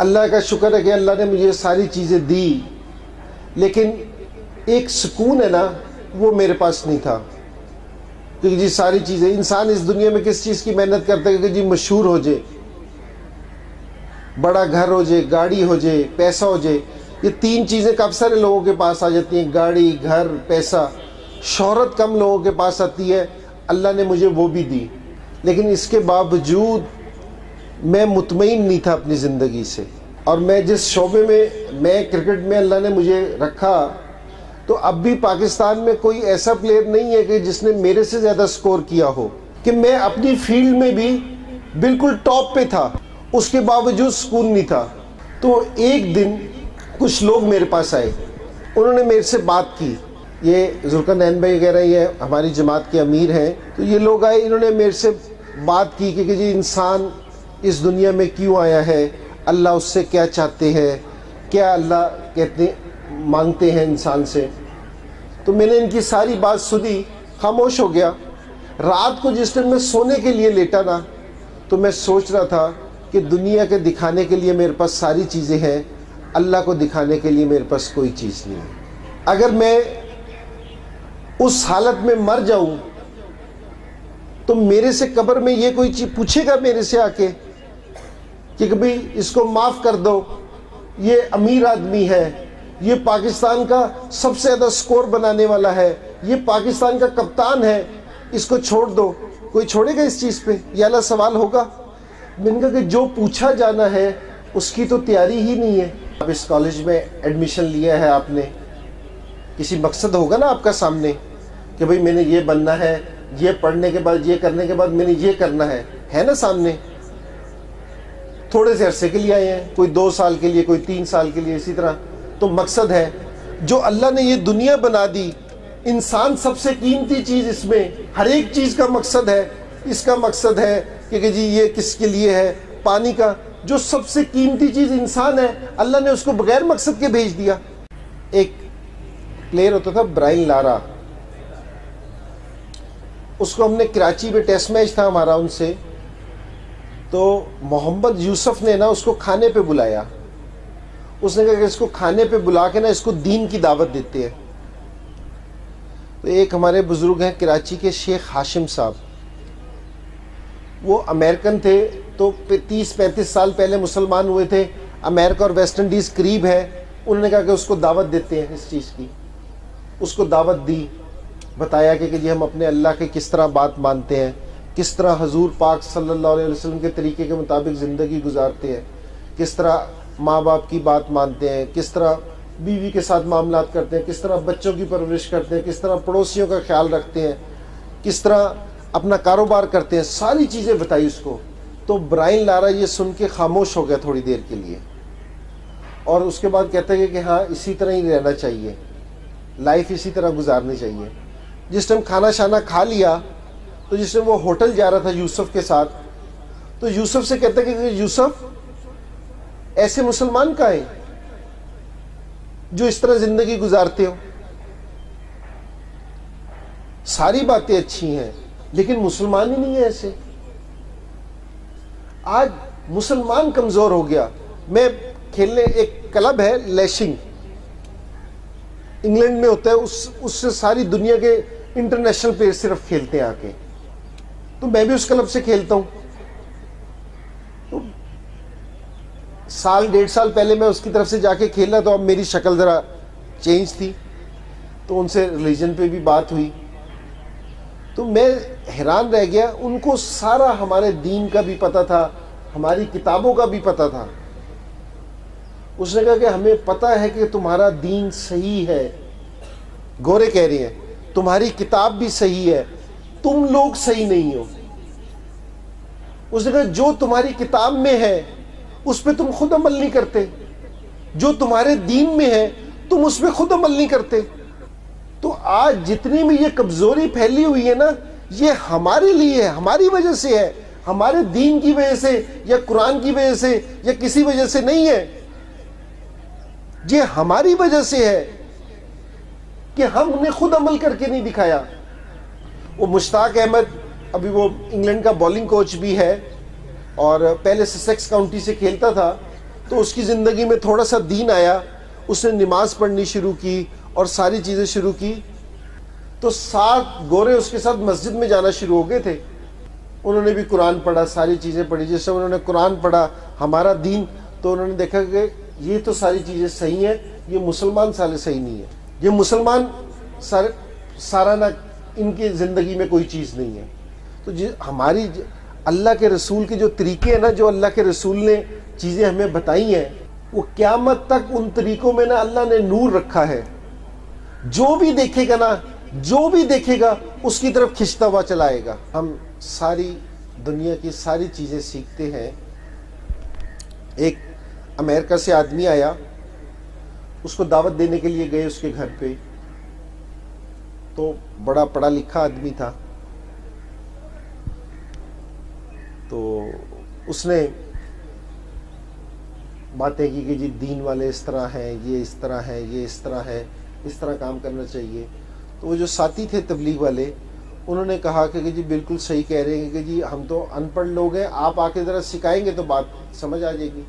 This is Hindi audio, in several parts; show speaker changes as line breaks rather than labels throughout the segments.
अल्लाह का शुक्र है कि अल्लाह ने मुझे सारी चीज़ें दी लेकिन एक सुकून है ना वो मेरे पास नहीं था क्योंकि जी सारी चीज़ें इंसान इस दुनिया में किस चीज़ की मेहनत करता है कि जी मशहूर हो जाए बड़ा घर हो जाए गाड़ी हो जाए पैसा हो जाए ये तीन चीज़ें काफ़ी सारे लोगों के पास आ जाती हैं, गाड़ी, घर, पैसा। शहरत कम लोगों के पास आती है, अल्लाह ने मुझे वो भी दी। लेकिन इसके बावजूद मैं मुतमिन नहीं था अपनी ज़िंदगी से। और मैं जिस शोबे में, मैं क्रिकेट में अल्लाह ने मुझे रखा तो अब भी पाकिस्तान में कोई ऐसा प्लेयर नहीं है कि जिसने मेरे से ज़्यादा स्कोर किया हो, कि मैं अपनी फ़ील्ड में भी बिल्कुल टॉप पे था। उसके बावजूद सुकून नहीं था। तो एक दिन कुछ लोग मेरे पास आए। उन्होंने मेरे से बात की। ये जुल्कर नैन भाई वगैरह ये हमारी जमात के अमीर हैं। तो ये लोग आए। इन्होंने मेरे से बात की कि, जी इंसान इस दुनिया में क्यों आया है? अल्लाह उससे क्या चाहते हैं? क्या अल्लाह कहते मांगते हैं इंसान से? तो मैंने इनकी सारी बात सुनी। खामोश हो गया। रात को जिस टाइम मैं सोने के लिए लेटा ना तो मैं सोच रहा था कि दुनिया के दिखाने के लिए मेरे पास सारी चीज़ें हैं, अल्लाह को दिखाने के लिए मेरे पास कोई चीज़ नहीं है। अगर मैं उस हालत में मर जाऊँ तो मेरे से कब्र में ये कोई चीज़ पूछेगा मेरे से आके कि कभी इसको माफ़ कर दो, ये अमीर आदमी है, ये पाकिस्तान का सबसे ज़्यादा स्कोर बनाने वाला है, ये पाकिस्तान का कप्तान है, इसको छोड़ दो। कोई छोड़ेगा इस चीज़ पे? ये अला सवाल होगा? मैंने कहा कि जो पूछा जाना है, उसकी तो तैयारी ही नहीं है। अब इस कॉलेज में एडमिशन लिया है आपने। किसी मकसद होगा ना आपका सामने कि भाई मैंने ये बनना है, ये पढ़ने के बाद, ये करने के बाद मैंने ये करना है। है ना सामने? थोड़े से अरसे के लिए आए हैं, कोई दो साल के लिए, कोई तीन साल के लिए, इसी तरह। तो मकसद है, जो अल्लाह ने ये दुनिया बना दी, इंसान सबसे कीमती चीज़ इसमें, हर एक चीज़ का मकसद है इसका मकसद है कि, जी ये किसके लिए है? पानी का जो सबसे कीमती चीज़ इंसान है अल्लाह ने उसको बगैर मकसद के भेज दिया। एक प्लेयर होता था ब्राइन लारा उसको हमने कराची में टेस्ट मैच था हमारा उनसे। तो मोहम्मद यूसुफ ने ना उसको खाने पे बुलाया। उसने कहा कि इसको खाने पे बुला के ना इसको दीन की दावत देते हैं। तो एक हमारे बुज़ुर्ग हैं कराची के शेख हाशिम साहब। वो अमेरिकन थे तो तीस पैंतीस साल पहले मुसलमान हुए थे। अमेरिका और वेस्ट इंडीज़ करीब है। उन्होंने कहा कि उसको दावत देते हैं इस चीज़ की। उसको दावत दी बताया कि, जी हम अपने अल्लाह के किस तरह बात मानते हैं किस तरह हजूर पाक सल्लल्लाहु अलैहि वसल्लम के तरीके के मुताबिक ज़िंदगी गुजारते हैं किस तरह माँ बाप की बात मानते हैं किस तरह बीवी के साथ मामला करते हैं किस तरह बच्चों की परवरिश करते हैं किस तरह पड़ोसियों का ख्याल रखते हैं किस तरह अपना कारोबार करते हैं, सारी चीज़ें बताई उसको। तो ब्राइन लारा ये सुन के खामोश हो गया थोड़ी देर के लिए। और उसके बाद कहते हैं कि हाँ इसी तरह ही रहना चाहिए। लाइफ इसी तरह गुजारनी चाहिए। जिस टाइम खाना शाना खा लिया तो जिस टाइम वो होटल जा रहा था यूसुफ के साथ तो यूसुफ से कहते हैं कि यूसुफ, ऐसे मुसलमान का है? जो इस तरह ज़िंदगी गुजारते हो। सारी बातें अच्छी हैं। लेकिन मुसलमान ही नहीं है ऐसे। आज मुसलमान कमज़ोर हो गया। मैं खेलने एक क्लब है लैशिंग इंग्लैंड में होता है, उस, उससे सारी दुनिया के इंटरनेशनल प्लेयर सिर्फ़ खेलते हैं आके। तो मैं भी उस क्लब से खेलता हूँ। तो साल, डेढ़ साल पहले मैं उसकी तरफ़ से जाके खेला तो अब मेरी शक्ल ज़रा चेंज थी। तो उनसे रिलीजन पे भी बात हुई। तो मैं हैरान रह गया। उनको सारा हमारे दीन का भी पता था, हमारी किताबों का भी पता था। उसने कहा कि हमें पता है कि तुम्हारा दीन सही है। गोरे कह रहे हैं, तुम्हारी किताब भी सही है, तुम लोग सही नहीं हो। उसने कहा, जो तुम्हारी किताब में है, उस पर तुम खुद अमल नहीं करते। जो तुम्हारे दीन में है, तुम उस पर खुद अमल नहीं करते। तो आज जितनी भी ये कमज़ोरी फैली हुई है ना, ये हमारे लिए है, हमारी वजह से है। हमारे दीन की वजह से, या कुरान की वजह से, या किसी वजह से नहीं है। ये हमारी वजह से है कि हमने खुद अमल करके नहीं दिखाया। वो मुश्ताक अहमद, अभी वो इंग्लैंड का बॉलिंग कोच भी है, और पहले ससेक्स काउंटी से खेलता था तो उसकी ज़िंदगी में थोड़ा सा दीन आया, उसने नमाज़ पढ़नी शुरू की और सारी चीज़ें शुरू की तो सात गोरे उसके साथ मस्जिद में जाना शुरू हो गए थे। उन्होंने भी कुरान पढ़ा, सारी चीज़ें पढ़ी। जैसे उन्होंने कुरान पढ़ा, हमारा दीन तो उन्होंने देखा कि ये तो सारी चीज़ें सही हैं, ये मुसलमान सारे सही नहीं है। ये मुसलमान सारे, सारा ना इनकी ज़िंदगी में कोई चीज़ नहीं है। तो जी, हमारी अल्लाह के रसूल के जो तरीके हैं ना, जो अल्लाह के रसूल ने चीज़ें हमें बताई हैं, वो क्यामत तक उन तरीकों में ना अल्लाह ने नूर रखा है। जो भी देखेगा ना, जो भी देखेगा, उसकी तरफ़ खिंचता हुआ चलाएगा। हम सारी दुनिया की सारी चीज़ें सीखते हैं। एक अमेरिका से आदमी आया, उसको दावत देने के लिए गए उसके घर पे। तो बड़ा पढ़ा लिखा आदमी था। तो उसने बातें की कि जी, दीन वाले इस तरह हैं, ये इस तरह है, ये इस तरह है। इस तरह काम करना चाहिए। तो वो जो साथी थे तबलीग वाले, उन्होंने कहा कि जी बिल्कुल सही कह रहे हैं कि जी हम तो अनपढ़ लोग हैं, आप आके ज़रा सिखाएँगे तो बात समझ आ जाएगी।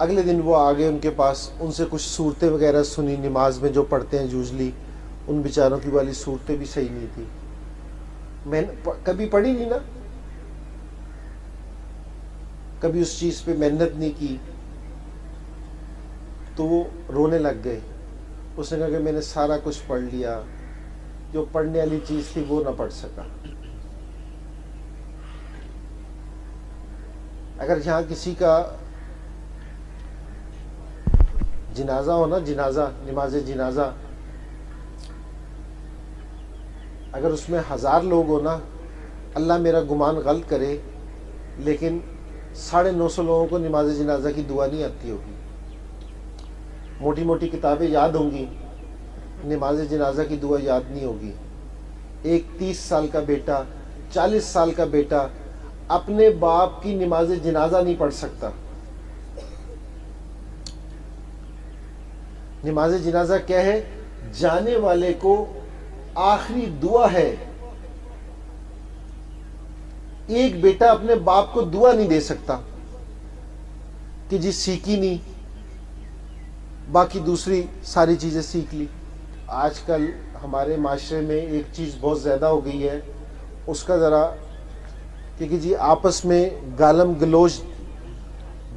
अगले दिन वो आ गए उनके पास, उनसे कुछ सूरतें वगैरह सुनी, नमाज़ में जो पढ़ते हैं यूजली उन बेचारों की वाली सूरतें भी सही नहीं थी। मैंने कभी पढ़ी नहीं ना? कभी उस चीज़ पे मेहनत नहीं की। तो वो रोने लग गए। उसने कहा कि मैंने सारा कुछ पढ़ लिया। जो पढ़ने वाली चीज़ थी वो ना पढ़ सका। अगर यहाँ किसी का जिनाजा हो ना, जिनाजा, नमाज़ जिनाजा, अगर उसमें हज़ार लोग हो ना, अल्लाह मेरा गुमान गलत करे, लेकिन साढ़े नौ सौ लोगों को नमाज़ जनाजा की दुआ नहीं आती होगी। मोटी मोटी किताबें याद होंगी। नमाज़ जनाजा की दुआ याद नहीं होगी। एक तीस साल का बेटा, चालीस साल का बेटा अपने बाप की नमाज़ जनाजा नहीं पढ़ सकता। नमाज़ जनाजा क्या है? जाने वाले को आखिरी दुआ है। एक बेटा अपने बाप को दुआ नहीं दे सकता कि जी सीखी नहीं बाकी दूसरी सारी चीज़ें सीख ली। आजकल हमारे माशरे में एक चीज़ बहुत ज़्यादा हो गई है, उसका ज़रा, क्योंकि जी आपस में गालम गलोज,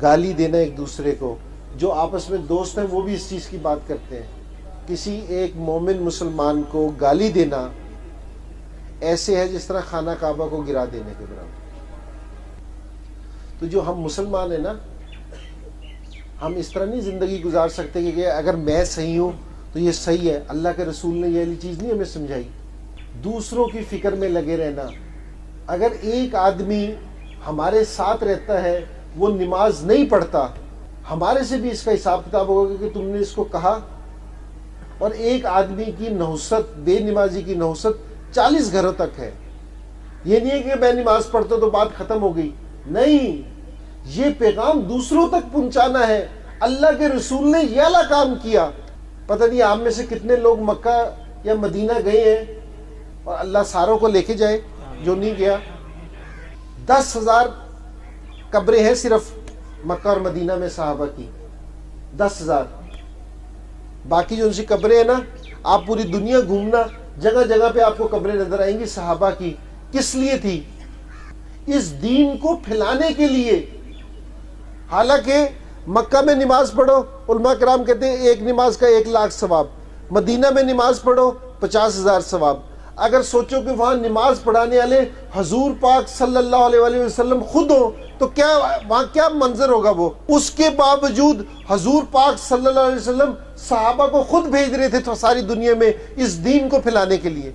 गाली देना एक दूसरे को, जो आपस में दोस्त हैं, वो भी इस चीज़ की बात करते हैं। किसी एक मोमिन मुसलमान को गाली देना ऐसे है जिस तरह खाना काबा को गिरा देने के बराबर। तो जो हम मुसलमान हैं ना हम इस तरह नहीं ज़िंदगी गुजार सकते कि अगर मैं सही हूँ तो ये सही है। अल्लाह के रसूल ने ये चीज़ नहीं हमें समझाई। दूसरों की फ़िक्र में लगे रहना। अगर एक आदमी हमारे साथ रहता है, वो नमाज़ नहीं पढ़ता, हमारे से भी इसका हिसाब किताब होगा कि तुमने इसको कहा। और एक आदमी की नौसत बेनमाजी की नौसत चालीस घरों तक है। ये नहीं है कि मैं नमाज़ पढ़ता तो बात खत्म हो गई। नहीं, ये पैगाम दूसरों तक पहुंचाना है। अल्लाह के रसूल ने यह वाला काम किया। पता नहीं आप में से कितने लोग मक्का या मदीना गए हैं और अल्लाह सारों को लेके जाए, जो नहीं गया। दस हज़ार कब्रें हैं सिर्फ़ मक्का और मदीना में साहबा की। दस हज़ार। बाकी जो उनसी कब्रें हैं ना, आप पूरी दुनिया घूमना जगह जगह पे आपको कब्रें नज़र आएँगी साहबा की। किस लिए थी? इस दीन को फैलाने के लिए। हालाँकि मक्का में नमाज़ पढ़ो, उलमा कराम कहते हैं, एक नमाज़ का एक लाख सवाब। मदीना में नमाज़ पढ़ो, पचास हज़ार सवाब। अगर सोचो कि वहाँ नमाज़ पढ़ाने वाले हजूर पाक सल्लल्लाहु अलैहि वसल्लम खुद हो तो क्या वहाँ क्या मंजर होगा वो? उसके बावजूद हजूर पाक सल्लल्लाहु अलैहि वसल्लम साहबा को खुद भेज रहे थे तो सारी दुनिया में इस दीन को फैलाने के लिए।